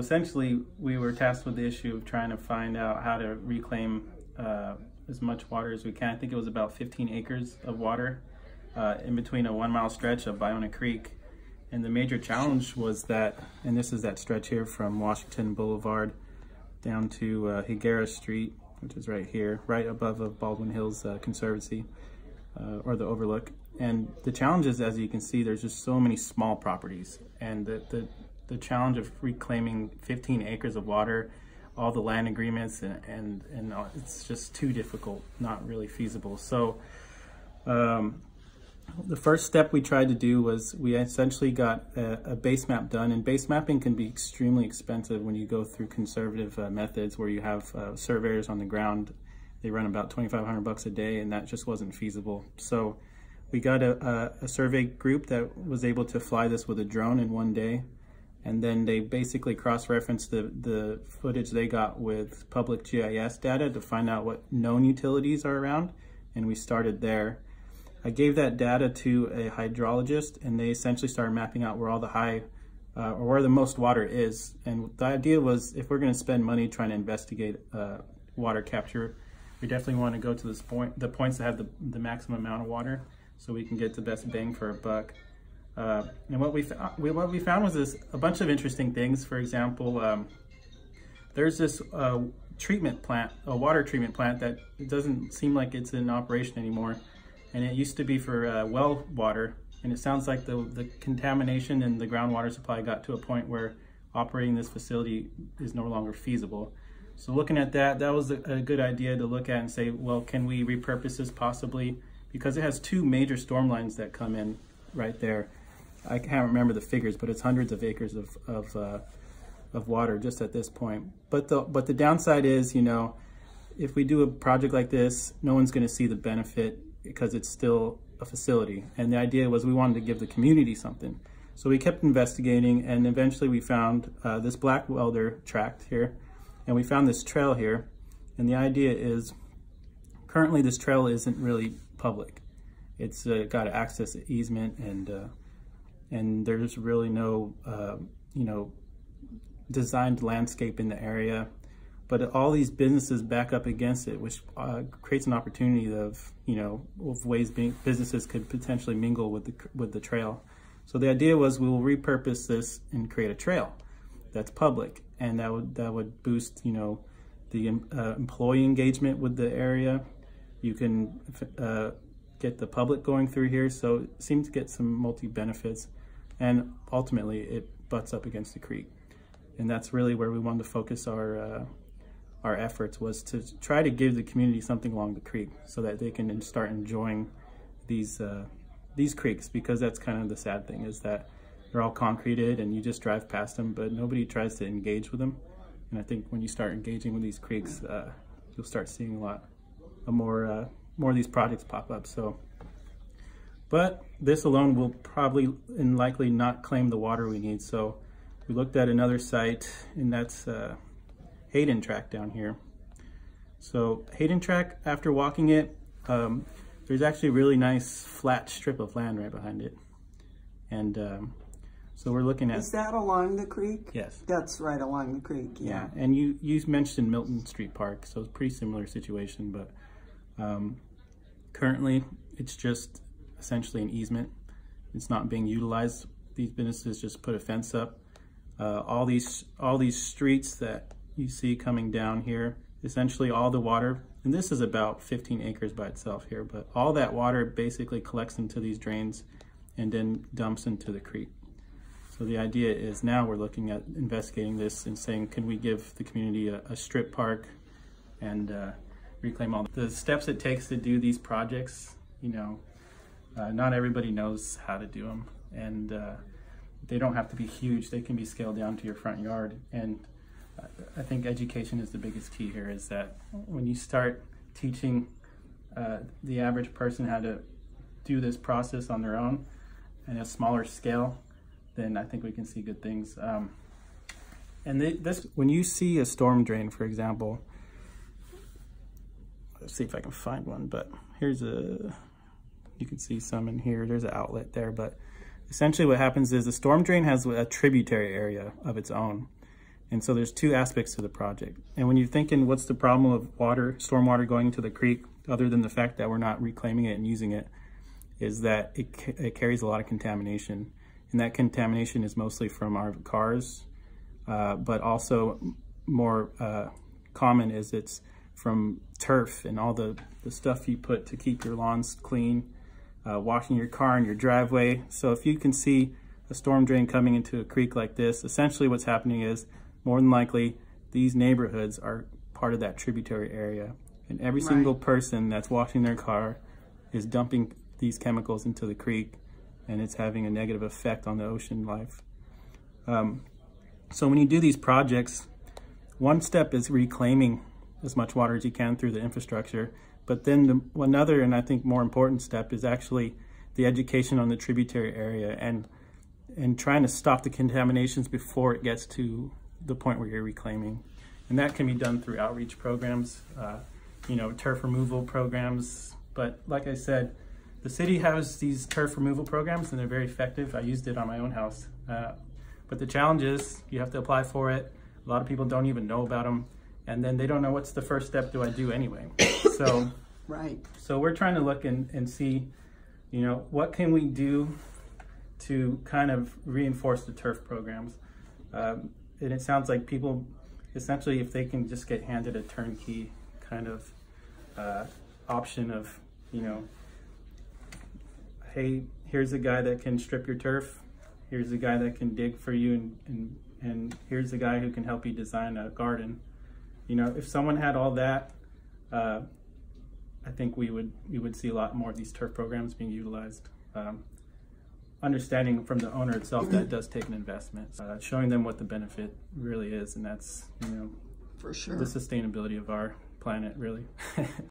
Essentially, we were tasked with the issue of trying to find out how to reclaim uh, as much water as we can. I think it was about 15 acres of water uh, in between a one mile stretch of Ballona Creek. And the major challenge was that, and this is that stretch here from Washington Boulevard down to uh, Higuera Street, which is right here, right above of Baldwin Hills uh, Conservancy, uh, or the overlook. And the challenge is, as you can see, there's just so many small properties. And the, the, the challenge of reclaiming 15 acres of water, all the land agreements, and, and, and it's just too difficult, not really feasible. So um, the first step we tried to do was we essentially got a, a, base map done and base mapping can be extremely expensive when you go through conservative uh, methods where you have uh, surveyors on the ground. They run about 2500 bucks a day and that just wasn't feasible. So we got a, a, a survey group that was able to fly this with a drone in one day and then they basically cross-referenced the, the footage they got with public GIS data to find out what known utilities are around and we started there I gave that data to a hydrologist and they essentially started mapping out where all the high uh, or where the most water is. And the idea was if we're going to spend money trying to investigate uh, water capture, we definitely want to go to this point, the points that have the, the maximum amount of water so we can get the best bang for a buck. Uh, and what we, we, what we found was this a bunch of interesting things. For example, um, there's this uh, treatment plant, a water treatment plant that doesn't seem like it's in operation anymore and it used to be for uh, well water and it sounds like the, the contamination in the groundwater supply got to a point where operating this facility is no longer feasible. So looking at that, that was a, a good idea to look at and say, well, can we repurpose this possibly? Because it has two major storm lines that come in right there. I can't remember the figures, but it's hundreds of acres of, of, uh, of water just at this point. But the, but the downside is, you know, if we do a project like this, no one's gonna see the benefit because it's still a facility. And the idea was we wanted to give the community something. So we kept investigating and eventually we found uh, this Blackwelder tract here and we found this trail here. And the idea is currently this trail isn't really public. It's uh, got access easement and uh, and there's really no, uh, you know, designed landscape in the area but all these businesses back up against it, which uh, creates an opportunity of, you know, of ways being, businesses could potentially mingle with the, with the trail. So the idea was we will repurpose this and create a trail that's public and that would, that would boost, you know, the uh, employee engagement with the area. You can uh, get the public going through here. So it seems to get some multi benefits and ultimately it butts up against the creek. And that's really where we wanted to focus our, uh, our efforts was to try to give the community something along the creek so that they can start enjoying these uh, these creeks because that's kind of the sad thing is that they're all concreted and you just drive past them but nobody tries to engage with them and I think when you start engaging with these creeks uh, you'll start seeing a lot more uh, more of these projects pop up so but this alone will probably and likely not claim the water we need so we looked at another site and that's uh, Hayden Tract down here. So Hayden Tract, after walking it, um, there's actually a really nice flat strip of land right behind it. And um, so we're looking at- Is that along the creek? Yes. That's right along the creek, yeah. yeah. And you, you mentioned Milton Street Park, so it's a pretty similar situation, but um, currently it's just essentially an easement. It's not being utilized. These businesses just put a fence up. Uh, all these all these streets that you see coming down here, essentially all the water, and this is about 15 acres by itself here, but all that water basically collects into these drains and then dumps into the creek. So the idea is now we're looking at investigating this and saying, can we give the community a, a strip park and uh, reclaim all the steps it takes to do these projects, you know, uh, not everybody knows how to do them and uh, they don't have to be huge. They can be scaled down to your front yard. And I think education is the biggest key here is that when you start teaching uh, the average person how to do this process on their own and a smaller scale, then I think we can see good things. Um, and they, this, when you see a storm drain, for example, let's see if I can find one, but here's a, you can see some in here, there's an outlet there, but essentially what happens is the storm drain has a tributary area of its own. And so there's two aspects to the project. And when you're thinking, what's the problem of water, stormwater going to the creek, other than the fact that we're not reclaiming it and using it, is that it, it carries a lot of contamination. And that contamination is mostly from our cars, uh, but also more uh, common is it's from turf and all the, the stuff you put to keep your lawns clean, uh, washing your car in your driveway. So if you can see a storm drain coming into a creek like this, essentially what's happening is more than likely these neighborhoods are part of that tributary area. And every right. single person that's washing their car is dumping these chemicals into the creek and it's having a negative effect on the ocean life. Um, so when you do these projects, one step is reclaiming as much water as you can through the infrastructure. But then the, another, and I think more important step is actually the education on the tributary area and and trying to stop the contaminations before it gets to the point where you're reclaiming. And that can be done through outreach programs, uh, you know, turf removal programs. But like I said, the city has these turf removal programs and they're very effective. I used it on my own house. Uh, but the challenge is you have to apply for it. A lot of people don't even know about them. And then they don't know what's the first step do I do anyway. So, right. So we're trying to look and, and see, you know, what can we do to kind of reinforce the turf programs. Um, and it sounds like people, essentially, if they can just get handed a turnkey kind of uh, option of, you know, hey, here's a guy that can strip your turf, here's a guy that can dig for you, and, and, and here's a guy who can help you design a garden. You know, if someone had all that, uh, I think we would we would see a lot more of these turf programs being utilized. Um, understanding from the owner itself that it does take an investment, uh, showing them what the benefit really is, and that's you know for sure the sustainability of our planet really.